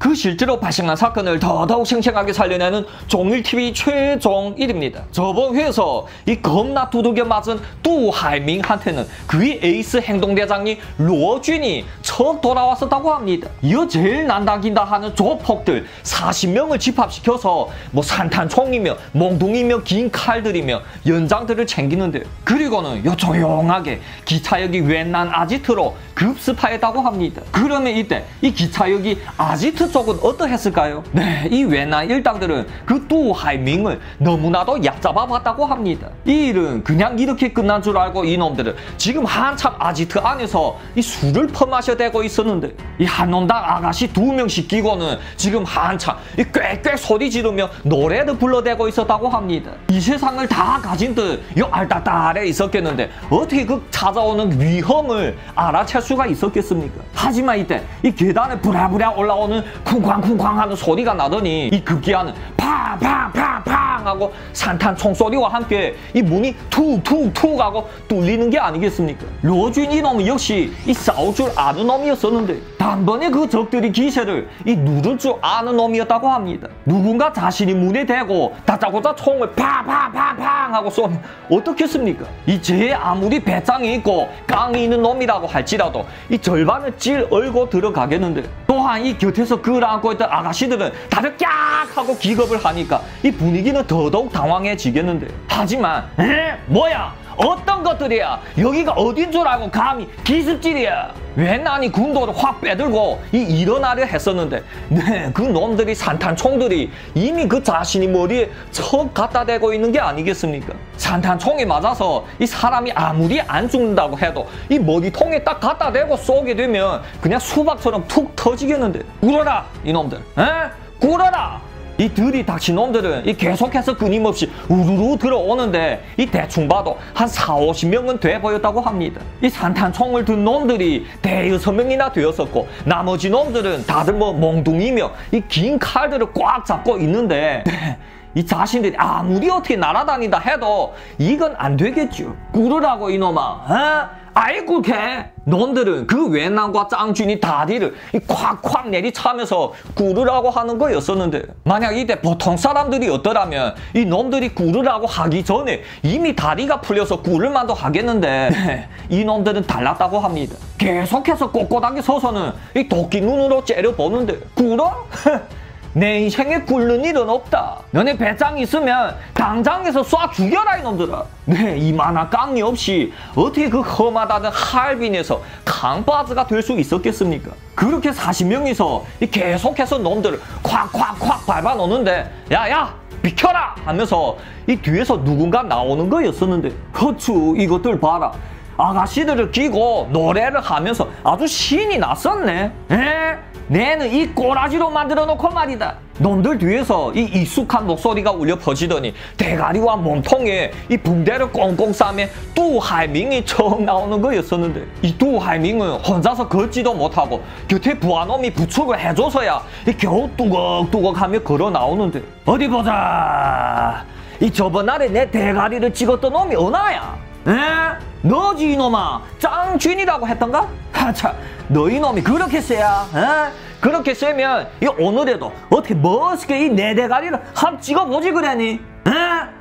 그 실제로 발생한 사건을 더더욱 생생하게 살려내는 종일TV 최종 일입니다. 저번 회에서 이 겁나 두들겨 맞은 뚜하이밍한테는 그의 에이스 행동대장이 로준이 척 돌아왔었다고 합니다. 이어 제일 난다긴다 하는 조폭들 40명을 집합시켜서 뭐 산탄총이며 몽둥이며 긴 칼들이며 연장들을 챙기는데 그리고는 요 조용하게 기차역이 웬난 아지트로 급습하였다고 합니다. 그러면 이때 이 기차역이 아지트 쪽은 어떠했을까요? 네, 이 웬난 일당들은 그 뚜하이밍을 너무나도 얕잡아 봤다고 합니다. 이 일은 그냥 이렇게 끝난 줄 알고 이놈들은 지금 한참 아지트 안에서 이 술을 퍼마셔 대고 있었는데 이 한놈당 아가씨 두 명씩 끼고는 지금 한참 이 꽥꽥 소리 지르며 노래를 불러대고 있었다고 합니다. 이 세상을 다 가진 듯요 알따따래 있었겠는데 어떻게 그 찾아오는 위험을 알아챌 수가 있었겠습니까? 하지만 이때 이 계단에 부랴부랴 올라오는 쿵쾅쿵쾅 하는 소리가 나더니 이 급기야는 팡팡팡팡 하고 산탄 총 소리와 함께 이 문이 툭툭툭 하고 뚫리는 게 아니겠습니까? 로준 이놈은 역시 이 싸울 줄 아는 놈이었었는데 단번에 그 적들이 기세를 이 누를 줄 아는 놈이었다고 합니다. 누군가 자신이 문에 대고 다짜고짜 총을 팡팡팡팡 하고 쏘면 어떻겠습니까? 이 제 아무리 배짱이 있고 깡이 있는 놈이라고 할지라도 이 절반을 찔 얼고 들어가겠는데 또한 이 곁에서 끌 어안고 있던 아가씨들은 다들 깍 하고 기겁을 하니까 이 분위기는 더더욱 당황해지겠는데. 하지만 에? 뭐야? 어떤 것들이야? 여기가 어딘 줄 알고 감히 기습질이야 왜 난이 군도를 확 빼들고 이 일어나려 했었는데 네 그 놈들이 산탄총들이 이미 그 자신이 머리에 척 갖다 대고 있는 게 아니겠습니까 산탄총에 맞아서 이 사람이 아무리 안 죽는다고 해도 이 머리통에 딱 갖다 대고 쏘게 되면 그냥 수박처럼 툭 터지겠는데 울어라 이놈들 에? 굴어라 이 들이 닥친 놈들은 이 계속해서 끊임없이 우르르 들어오는데 이 대충 봐도 한 4, 50명은 돼 보였다고 합니다. 이 산탄총을 든 놈들이 대여섯 명이나 되었었고 나머지 놈들은 다들 뭐 몽둥이며 이 긴 칼들을 꽉 잡고 있는데 이 자신들이 아무리 어떻게 날아다닌다 해도 이건 안 되겠죠. 꿀으라고 이놈아. 어? 아이고 걔. 놈들은 그 웬남과 짱준이 다리를 콱콱 내리차면서 구르라고 하는 거였었는데 만약 이때 보통 사람들이었더라면 이 놈들이 구르라고 하기 전에 이미 다리가 풀려서 구를만도 하겠는데 네, 이 놈들은 달랐다고 합니다. 계속해서 꼿꼿하게 서서는 이 도끼 눈으로 째려보는데 구러? 내 인생에 굴는 일은 없다. 너네 배짱 있으면 당장에서 쏴 죽여라 이놈들아. 네, 이만한 깡이 없이 어떻게 그 험하다는 하얼빈에서 강바즈가 될 수 있었겠습니까? 그렇게 40명이서 계속해서 놈들을 콱콱콱 밟아 놓는데 야야 비켜라 하면서 이 뒤에서 누군가 나오는 거였었는데 허추 이것들 봐라. 아가씨들을 끼고 노래를 하면서 아주 신이 났었네. 에? 내는 이 꼬라지로 만들어 놓고 말이다. 놈들 뒤에서 이 익숙한 목소리가 울려 퍼지더니 대가리와 몸통에 이 붕대를 꽁꽁 싸매 뚜하이밍이 처음 나오는 거였었는데 이 뚜하이밍은 혼자서 걷지도 못하고 곁에 부하놈이 부축을 해줘서야 이 겨우 뚜걱뚜걱하며 걸어 나오는데 어디 보자 이 저번날에 내 대가리를 찍었던 놈이 어나야 에? 너지 이놈아 짱준이라고 했던가? 하차 너 이놈이 그렇게 세야 에? 그렇게 세면 이 오늘에도 어떻게 멋있게 이내 대가리를 한 찍어보지 그래니? 에?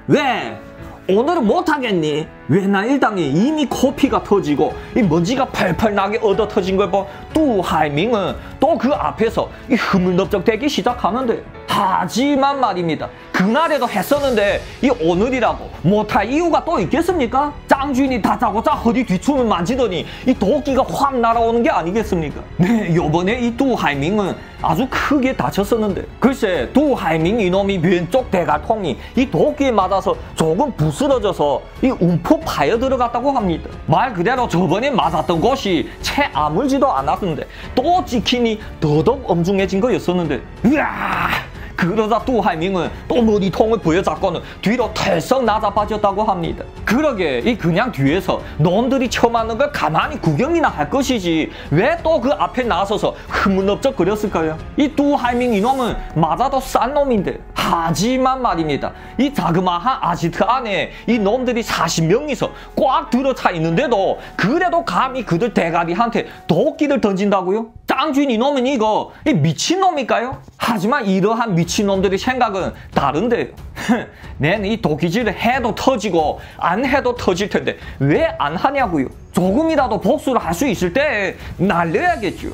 왜? 오늘은 못하겠니? 왜나 일당이 이미 코피가 터지고 이 먼지가 팔팔 나게 얻어 터진 걸보 뚜하이밍은 또 그 앞에서 이 흐물넓적대기 시작하는데 하지만 말입니다. 그날에도 했었는데 이 오늘이라고 못할 이유가 또 있겠습니까? 짱주인이 다짜고짜 허리 뒤춤을 만지더니 이 도끼가 확 날아오는 게 아니겠습니까? 네, 요번에 이 두하이밍은 아주 크게 다쳤었는데 글쎄 두하이밍 이놈이 왼쪽 대가통이 이 도끼에 맞아서 조금 부스러져서 이 움푹 파여 들어갔다고 합니다. 말 그대로 저번에 맞았던 곳이 채 아물지도 않았는데 또 찍히니 더더욱 엄중해진 거였었는데 으아 그러자 뚜하이밍은 또 머리통을 부여잡고는 뒤로 털썩 나자 빠졌다고 합니다. 그러게 이 그냥 뒤에서 놈들이 쳐맞는 걸 가만히 구경이나 할 것이지 왜 또 그 앞에 나서서 흐물넓적 거렸을까요? 이 뚜하이밍 이놈은 맞아도 싼 놈인데 하지만 말입니다. 이 자그마한 아지트 안에 이 놈들이 40명이서 꽉 들어차 있는데도 그래도 감히 그들 대가리한테 도끼를 던진다고요? 짱주인 이놈은 이거 이 미친놈일까요? 하지만 이러한 미친 놈들의 생각은 다른데요. 내는 이 도끼질을 해도 터지고 안 해도 터질 텐데 왜 안 하냐고요? 조금이라도 복수를 할 수 있을 때 날려야겠죠.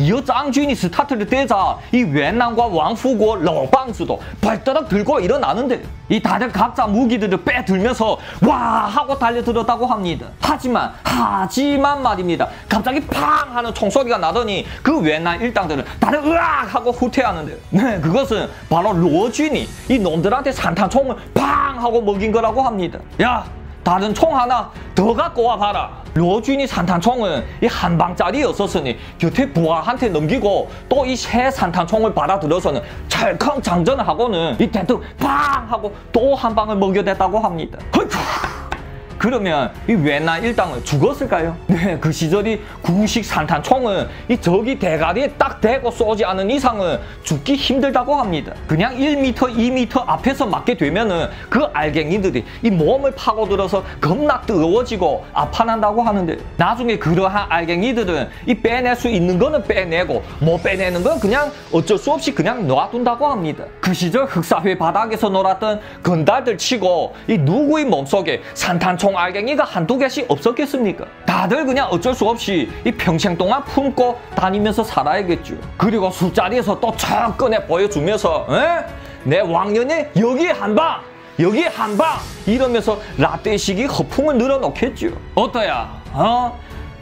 이 짱주인이 스타트를 떼자 이 웬남과 왕후고 러방스도 발가락 들고 일어나는데 이 다들 각자 무기들을 빼들면서 와 하고 달려들었다고 합니다. 하지만 하지만 말입니다. 갑자기 팡 하는 총소리가 나더니 그 웬남 일당들은 다들 으악 하고 후퇴하는데 네 그것은 바로 로주인이 이 놈들한테 산탄총을 팡 하고 먹인 거라고 합니다. 야 다른 총 하나 더 갖고 와 봐라. 로준이 산탄총은 이 한 방짜리였었으니 곁에 부하한테 넘기고 또 이 새 산탄총을 받아들여서는 찰컹 장전을 하고는 이 대뜸 팡 하고 또 한 방을 먹여댔다고 합니다. 그러면 이 왜나 일당은 죽었을까요? 네, 그 시절이 구식 산탄총은 이 적이 대가리에 딱 대고 쏘지 않은 이상은 죽기 힘들다고 합니다. 그냥 1m, 2m 앞에서 맞게 되면은 그 알갱이들이 이 몸을 파고들어서 겁나 뜨거워지고 아파난다고 하는데 나중에 그러한 알갱이들은 이 빼낼 수 있는 거는 빼내고 못 빼내는 건 그냥 어쩔 수 없이 그냥 놔둔다고 합니다. 그 시절 흑사회 바닥에서 놀았던 건달들 치고 이 누구의 몸속에 산탄총 통 알갱이가 한두 개씩 없었겠습니까? 다들 그냥 어쩔 수 없이 이 평생 동안 품고 다니면서 살아야겠죠. 그리고 술자리에서 또 척 꺼내 보여주면서 에? 내 왕년에 여기 한 방! 여기 한 방! 이러면서 라떼식이 허풍을 늘어놓겠죠. 어떠야? 어?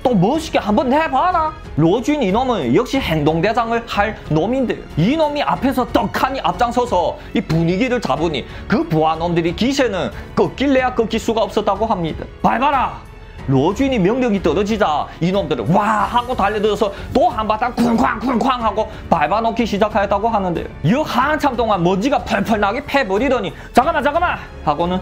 또 멋있게 한번 해봐라. 로준 이놈은 역시 행동대장을 할 놈인데 이놈이 앞에서 떡하니 앞장서서 이 분위기를 잡으니 그 부하놈들이 기세는 꺾길래야 꺾일 수가 없었다고 합니다. 밟아라. 로준이 명령이 떨어지자 이놈들은 와 하고 달려들어서 또 한바탕 쿵쾅 쿵쾅 하고 밟아놓기 시작하였다고 하는데요. 이 한참 동안 먼지가 펄펄 나게 패버리더니 잠깐만 잠깐만 하고는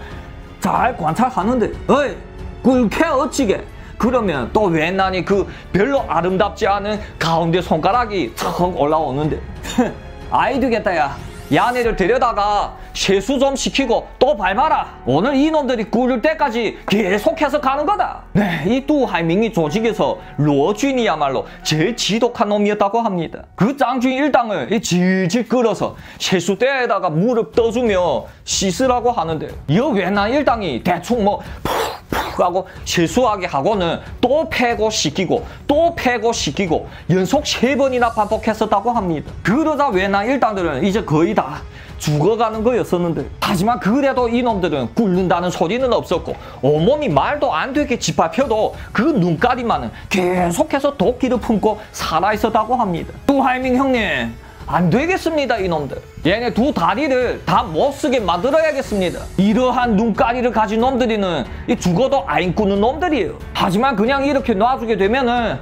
잘 관찰하는데 어이 꿀캐 어찌게 그러면 또 웬난이 그 별로 아름답지 않은 가운데 손가락이 턱 올라오는데 아이 되겠다 야 야네를 데려다가 세수 좀 시키고 또 밟아라. 오늘 이놈들이 꿀을 때까지 계속해서 가는 거다. 네, 이 두하이밍이 조직에서 로준이야말로 제일 지독한 놈이었다고 합니다. 그 짱주인 일당을 질질 끌어서 세수대에다가 물을 떠주며 씻으라고 하는데 이 왜나 일당이 대충 뭐 하고 실수하게 하고는 또 패고 시키고 또 패고 시키고 연속 세 번이나 반복했었다고 합니다. 그러다 외나 일당들은 이제 거의 다 죽어가는 거였었는데 하지만 그래도 이놈들은 굴른다는 소리는 없었고 온몸이 말도 안 되게 짓밟혀도 그 눈가리만은 계속해서 도끼를 품고 살아있었다고 합니다. 두하이밍 형님 안 되겠습니다 이놈들. 얘네 두 다리를 다 못쓰게 만들어야겠습니다. 이러한 눈가리를 가진 놈들이는 죽어도 안 꾸는 놈들이에요. 하지만 그냥 이렇게 놔주게 되면은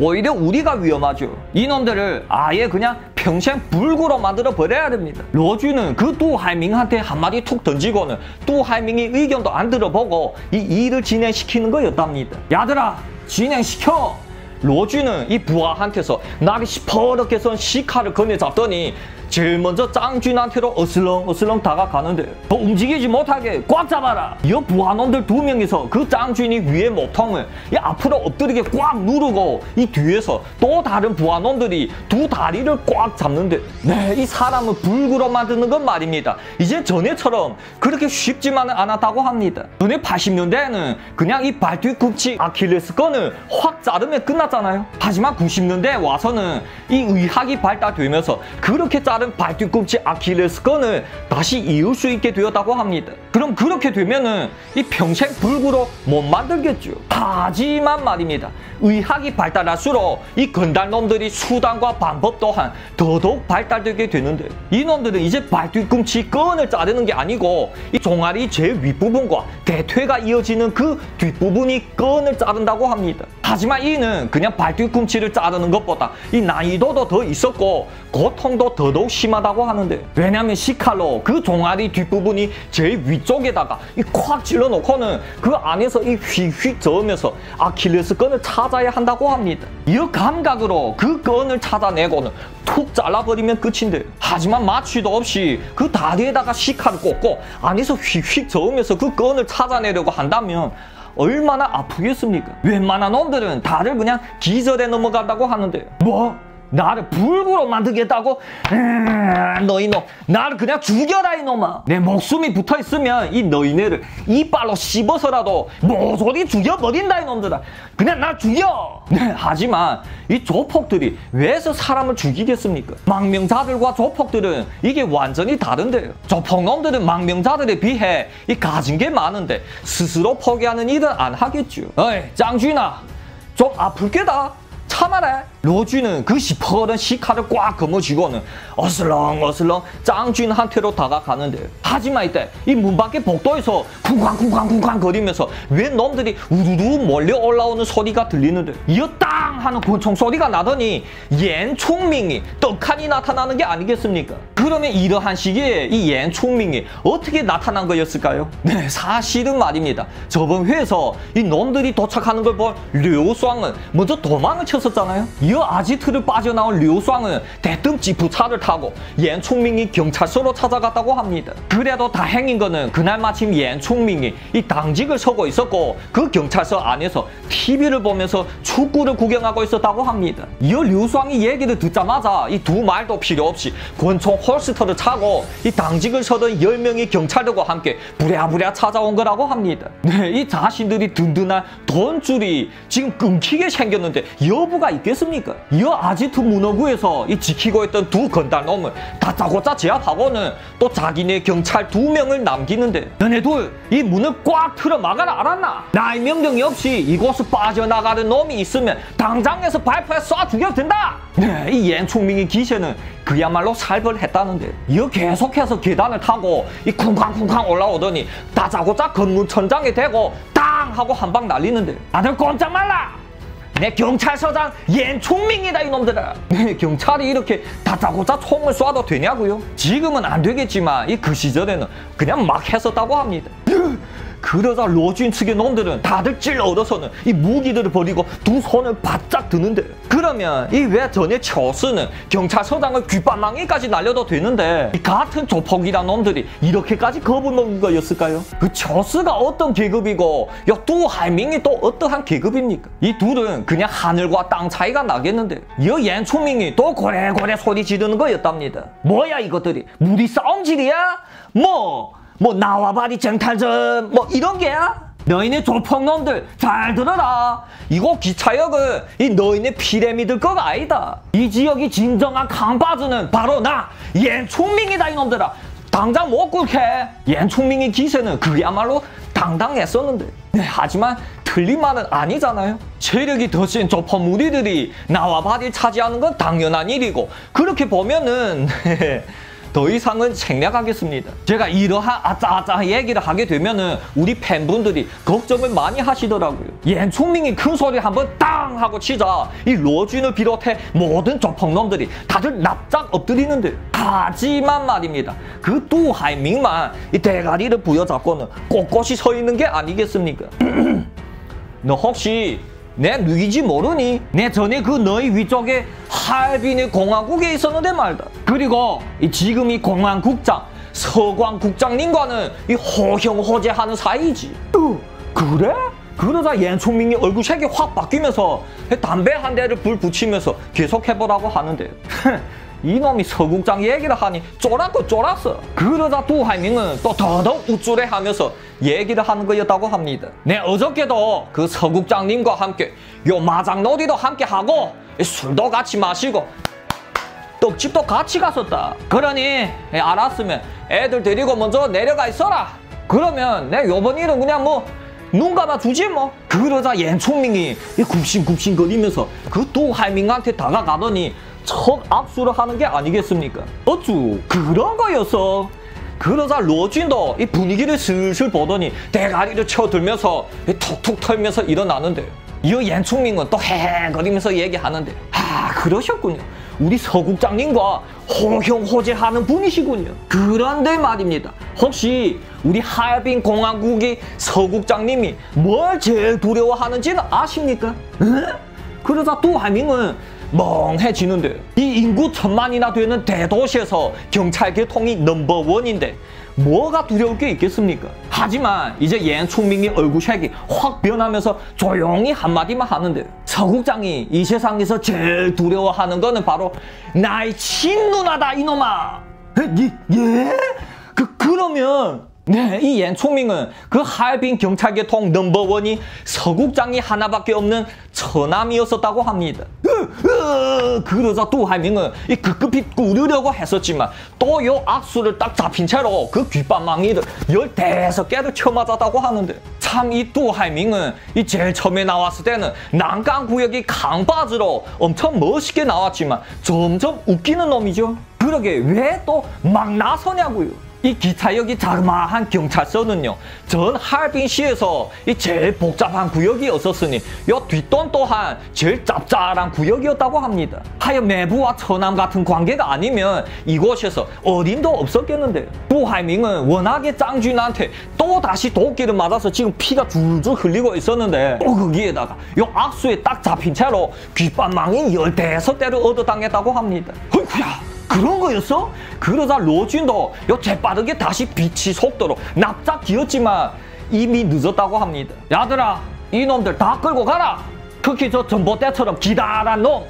오히려 우리가 위험하죠. 이놈들을 아예 그냥 평생 불구로 만들어 버려야 됩니다. 로주는 그 두하이밍한테 한마디 툭 던지고는 두하이밍이 의견도 안 들어보고 이 일을 진행시키는 거였답니다. 야들아 진행시켜 로쥐는 이 부하한테서 나를 시퍼렇게 선 시카를 건네잡더니 제일 먼저 짱쥐한테로 어슬렁 어슬렁 다가가는데 더 움직이지 못하게 꽉 잡아라. 이 부하놈들 두 명이서 그 짱쥐이 위에 목통을 이 앞으로 엎드리게 꽉 누르고 이 뒤에서 또 다른 부하놈들이 두 다리를 꽉 잡는데 네 이 사람은 불구로 만드는 건 말입니다. 이제 전에처럼 그렇게 쉽지만은 않았다고 합니다. 전에 80년대에는 그냥 이 발뒤꿈치 아킬레스건을 확 자르면 끝났잖아요. 하지만 90년대에 와서는 이 의학이 발달되면서 그렇게 자 다른 발뒤꿈치 아킬레스건을 다시 이을 수 있게 되었다고 합니다. 그럼 그렇게 되면은 이 평생 불구로 못 만들겠죠. 하지만 말입니다. 의학이 발달할수록 이 건달놈들이 수단과 방법 또한 더더욱 발달되게 되는데 이놈들은 이제 발뒤꿈치 끈을 자르는 게 아니고 이 종아리 제일 윗부분과 대퇴가 이어지는 그 뒷부분이 끈을 자른다고 합니다. 하지만 이는 그냥 발뒤꿈치를 자르는 것보다 이 난이도도 더 있었고 고통도 더더욱 심하다고 하는데 왜냐하면 시칼로 그 종아리 뒷부분이 제일 윗 위쪽에다가 이콱 찔러 놓고는 그 안에서 이 휙휙 저으면서 아킬레스 건을 찾아야 한다고 합니다. 이 감각으로 그 건을 찾아내고는 툭 잘라버리면 끝인데 하지만 마취도 없이 그 다리에다가 시카를 꽂고 안에서 휙휙 저으면서 그 건을 찾아내려고 한다면 얼마나 아프겠습니까? 웬만한 놈들은 다들 그냥 기절에 넘어간다고 하는데 뭐? 나를 불구로 만들겠다고? 음, 너희놈. 나를 그냥 죽여라 이놈아. 내 목숨이 붙어있으면 이 너희네를 이빨로 씹어서라도 모조리 죽여버린다 이놈들아. 그냥 날 죽여! 네, 하지만 이 조폭들이 왜서 사람을 죽이겠습니까? 망명자들과 조폭들은 이게 완전히 다른데요 조폭놈들은 망명자들에 비해 이 가진 게 많은데 스스로 포기하는 일은 안 하겠죠. 어이 짱쥐나 좀 아플 게다. 참아라. 로쥐는 그 시퍼런 시카를 꽉 거머쥐고는 어슬렁 어슬렁 짱쥐한테로 다가가는데 하지만 이때 이 문 밖에 복도에서 쿵쾅쿵쾅쿵쾅 거리면서 왜 놈들이 우르르 몰려 올라오는 소리가 들리는데 이어땅 하는 권총 소리가 나더니 옌총밍이 떡하니 나타나는 게 아니겠습니까? 그러면 이러한 시기에 이 옌총밍이 어떻게 나타난 거였을까요? 네 사실은 말입니다. 저번 회에서 이 놈들이 도착하는 걸 본 류쌍은 먼저 도망을 쳤었잖아요. 이어 아지트를 빠져나온 류쌍은 대뜸 지프차를 타고 옌총밍이 경찰서로 찾아갔다고 합니다. 그래도 다행인 거는 그날 마침 옌총밍이 이 당직을 서고 있었고 그 경찰서 안에서 TV를 보면서 축구를 구경하고 있었다고 합니다. 이어 류쌍이 얘기를 듣자마자 이 두 말도 필요 없이 권총 홀스터를 차고 이 당직을 서던 10명의 경찰들과 함께 부랴부랴 찾아온 거라고 합니다. 네, 이 자신들이 든든한 돈줄이 지금 끊기게 생겼는데 여부가 있겠습니까? 이어 아지트 문어구에서 이 지키고 있던 두 건달놈을 다짜고짜 제압하고는 또 자기네 경찰 두 명을 남기는데 너네 둘 이 문을 꽉 틀어 막아라 알았나? 나의 명령이 없이 이곳을 빠져나가는 놈이 있으면 당장에서 발포해 쏴 죽여도 된다! 네, 이 옌총밍의 기세는 그야말로 살벌했다는데 이어 계속해서 계단을 타고 이 쿵쾅쿵쾅 올라오더니 다짜고짜 건물 천장에 대고 땅 하고 한 방 날리는데 다들 꼼짝 말라! 내 경찰서장 옌총밍이다 이놈들아 내 경찰이 이렇게 다짜고짜 총을 쏴도 되냐고요? 지금은 안 되겠지만 이 그 시절에는 그냥 막 했었다고 합니다 그러자 로진 측의 놈들은 다들 찔러 얻어서는 이 무기들을 버리고 두 손을 바짝 드는데 그러면 이 왜 전에 처스는 경찰서장을 귓바망이까지 날려도 되는데 이 같은 조폭이란 놈들이 이렇게까지 겁을 먹는 거였을까요? 그 처스가 어떤 계급이고 이두 하이밍이 또 어떠한 계급입니까? 이 둘은 그냥 하늘과 땅 차이가 나겠는데 이 옌초밍이 또 고래고래 소리 지르는 거였답니다 뭐야 이것들이 무리 싸움질이야? 뭐 뭐 나와바리 쟁탈전 뭐 이런 게야? 너희네 조폭놈들 잘 들어라. 이곳 기차역은 이 너희네 피래미들 거가 아니다. 이 지역이 진정한 扛把子는 바로 나 옌총밍이다 이놈들아. 당장 못 꿇게. 옌총밍의 기세는 그야말로 당당했었는데. 네, 하지만 틀린 말은 아니잖아요. 체력이 더 센 조폭 무리들이 나와바리를 차지하는 건 당연한 일이고. 그렇게 보면은 더 이상은 생략하겠습니다. 제가 이러한 아짜아짜 얘기를 하게 되면은 우리 팬분들이 걱정을 많이 하시더라고요. 옌총밍이 큰 소리 한번 땅 하고 치자 이 로진을 비롯해 모든 조폭놈들이 다들 납작 엎드리는데 하지만 말입니다. 그 뚜하이밍만 이 대가리를 부여잡고는 꼿꼿이 서 있는 게 아니겠습니까? 너 혹시 내 누이지 모르니? 내 전에 그 너희 위쪽에 할빈의 공화국에 있었는데 말다. 그리고 이 지금 이 공안국장 서광 국장님과는 이 호형호재하는 사이지. 어, 그래? 그러자 옌총밍이 얼굴 색이 확 바뀌면서 담배 한 대를 불 붙이면서 계속 해보라고 하는데 이놈이 서국장 얘기를 하니 쫄았고 쫄았어. 그러자 두하이밍은 또 더더욱 우쭐해하면서 얘기를 하는 거였다고 합니다. 네 어저께도 그 서국장님과 함께 요 마장놀이도 함께 하고 술도 같이 마시고 떡집도 같이 갔었다. 그러니 예, 알았으면 애들 데리고 먼저 내려가 있어라. 그러면 내 요번 일은 그냥 뭐 눈 감아 주지 뭐. 그러자 옌총밍이 굽신굽신 거리면서 그 두하이밍한테 다가가더니 첫 압수를 하는 게 아니겠습니까? 어쭈 그런 거였어. 그러자 로진도 이 분위기를 슬슬 보더니 대가리를 쳐들면서 툭툭 털면서 일어나는데 이 옌총밍은 또 헤헤거리면서 얘기하는데 아 그러셨군요. 우리 서국장님과 호형호재하는 분이시군요. 그런데 말입니다. 혹시 우리 하얼빈 공항국이 서국장님이 뭘 제일 두려워하는지는 아십니까? 에? 그러자 또 하밍은 멍해지는데 이 인구 천만이나 되는 대도시에서 경찰 교통이 넘버원인데 뭐가 두려울 게 있겠습니까? 하지만 이제 옌총민이 얼굴색이 확 변하면서 조용히 한마디만 하는데 서국장이 이 세상에서 제일 두려워하는 거는 바로 나의 친누나다 이놈아 예? 예? 그, 그러면 네, 이 옌총민은 그 하얼빈 경찰계통 넘버원이 서국장이 하나밖에 없는 처남이었었다고 합니다. 그러자 또 하밍은 이 급급히 꾸르려고 했었지만 또 요 악수를 딱 잡힌 채로 그 귓밤망이를 열대섯 개를 쳐맞았다고 하는데 참이 뚜하이밍은 이 제일 처음에 나왔을 때는 난강 구역이 강바지로 엄청 멋있게 나왔지만 점점 웃기는 놈이죠. 그러게 왜 또 막 나서냐고요. 이 기차역이 자그마한 경찰서는요 전 하얼빈시에서 이 제일 복잡한 구역이었었으니 요 뒷돈 또한 제일 짭짤한 구역이었다고 합니다. 하여 내부와 처남 같은 관계가 아니면 이곳에서 어림도 없었겠는데요 부하이밍은 워낙에 짱쥐한테 또 다시 도끼를 맞아서 지금 피가 줄줄 흘리고 있었는데 또 거기에다가 요 악수에 딱 잡힌 채로 귓밤망이 열대섯 대를 얻어당했다고 합니다. 헐구야 그런 거였어? 그러자 로진도 요 재빠르게 다시 빛이 속도로 납작 기었지만 이미 늦었다고 합니다. 야들아 이놈들 다 끌고 가라. 특히 저 전봇대처럼 기다란 놈.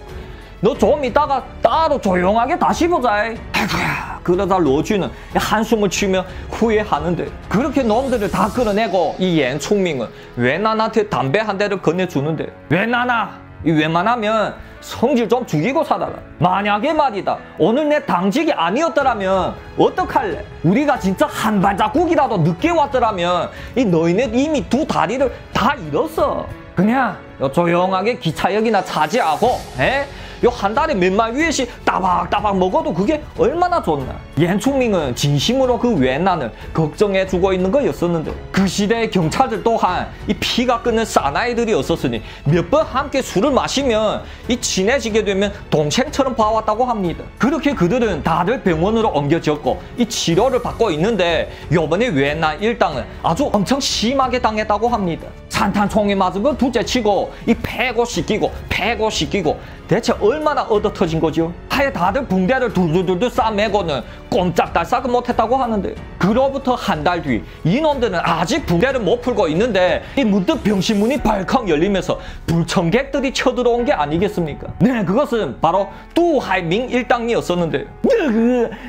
너 좀 이따가 따로 조용하게 다시 보자. 아이고야. 그러다 로쥐는 한숨을 쉬며 후회하는데 그렇게 놈들을 다 끌어내고 이 옌총밍은 웬난한테 담배 한 대를 건네주는데 웬난아 이 웬만하면 성질 좀 죽이고 살아라. 만약에 말이다. 오늘 내 당직이 아니었더라면 어떡할래? 우리가 진짜 한 발자국이라도 늦게 왔더라면 이 너희네 이미 두 다리를 다 잃었어. 그냥 조용하게 기차역이나 차지하고 에? 요한 달에 몇만 위에씩 따박따박 먹어도 그게 얼마나 좋나. 옌총밍은 진심으로 그 웬난을 걱정해 주고 있는 거였었는데 그 시대의 경찰들 또한 이 피가 끓는 사나이들이었었으니 몇 번 함께 술을 마시면 이 친해지게 되면 동생처럼 봐왔다고 합니다. 그렇게 그들은 다들 병원으로 옮겨졌고 이 치료를 받고 있는데 요번에 웬난 일당은 아주 엄청 심하게 당했다고 합니다. 산탄총에 맞은 건 둘째 치고 이 패고 씻기고 패고 씻기고 대체 얼마나 얻어 터진 거죠? 하에 다들 붕대를 둘둘둘둘 싸매고는 꼼짝달 싹은 못했다고 하는데 그로부터 한 달 뒤 이놈들은 아직 붕대를 못 풀고 있는데 이 문득 병신문이 발칵 열리면서 불청객들이 쳐들어온 게 아니겠습니까? 네 그것은 바로 뚜하이밍 일당이었었는데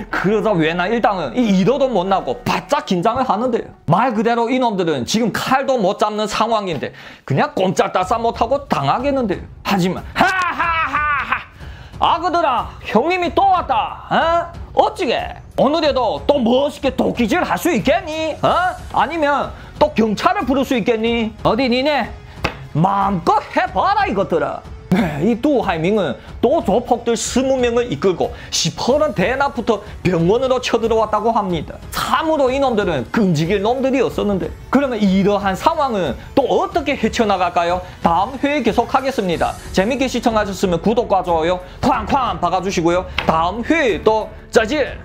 그러자 왜나 일당은 이 이도도 못 나고 바짝 긴장을 하는데요 말 그대로 이놈들은 지금 칼도 못 잡는 상황인데 그냥 꼼짝달싹 못하고 당하겠는데요 하지만 하하하하 아그들아 형님이 또 왔다 어? 어찌게 오늘에도 또 멋있게 도끼질 할 수 있겠니? 어? 아니면 또 경찰을 부를 수 있겠니? 어디 니네 마음껏 해봐라 이것들아 네, 이 두 하이밍은 또 조폭들 스무 명을 이끌고 시퍼런 대낮부터 병원으로 쳐들어왔다고 합니다. 참으로 이놈들은 끔찍일 놈들이었었는데 그러면 이러한 상황은 또 어떻게 헤쳐나갈까요? 다음 회에 계속하겠습니다. 재밌게 시청하셨으면 구독과 좋아요 쾅쾅 박아주시고요. 다음 회에 또 짜질!